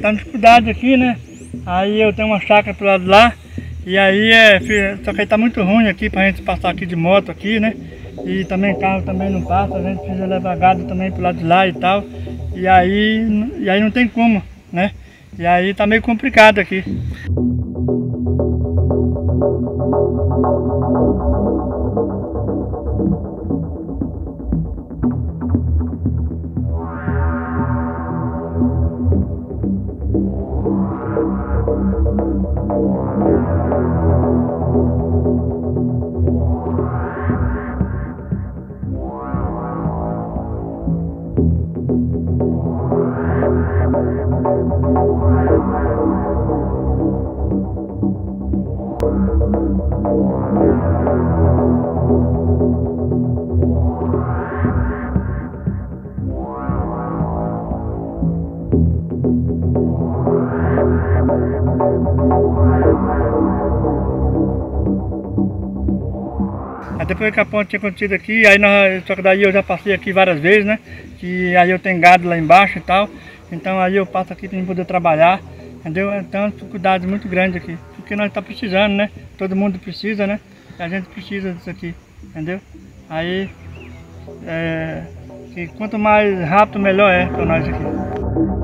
Tá na dificuldade aqui, né? Aí eu tenho uma chácara pro lado de lá. E aí é. Só que aí tá muito ruim aqui pra gente passar aqui de moto aqui, né? E também carro também não passa, a gente precisa levar gado também pro lado de lá e tal. E aí, e aí não tem como, né? E aí tá meio complicado aqui. Aí depois que a ponte tinha acontecido aqui, aí nós, só que daí eu já passei aqui várias vezes, né? Que aí eu tenho gado lá embaixo e tal. Então aí eu passo aqui para poder trabalhar, entendeu? Então dificuldade muito grande aqui. Porque nós estamos tá precisando, né? Todo mundo precisa, né? E a gente precisa disso aqui, entendeu? Aí, é, que quanto mais rápido, melhor é para nós aqui.